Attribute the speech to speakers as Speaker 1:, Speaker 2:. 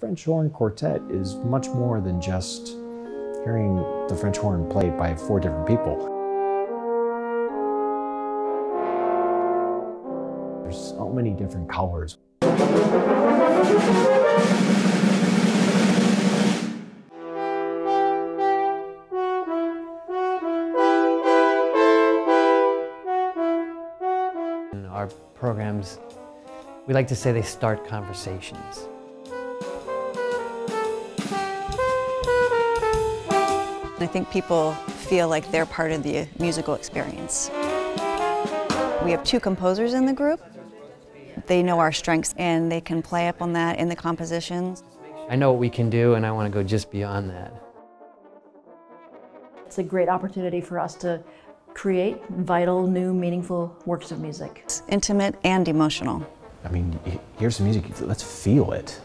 Speaker 1: French horn quartet is much more than just hearing the French horn played by four different people. There's so many different colors.
Speaker 2: In our programs, we like to say they start conversations.
Speaker 3: I think people feel like they're part of the musical experience. We have two composers in the group. They know our strengths and they can play up on that in the compositions.
Speaker 2: I know what we can do, and I want to go just beyond that.
Speaker 4: It's a great opportunity for us to create vital, new, meaningful works of music.
Speaker 3: It's intimate and emotional.
Speaker 1: I mean, here's some music, let's feel it.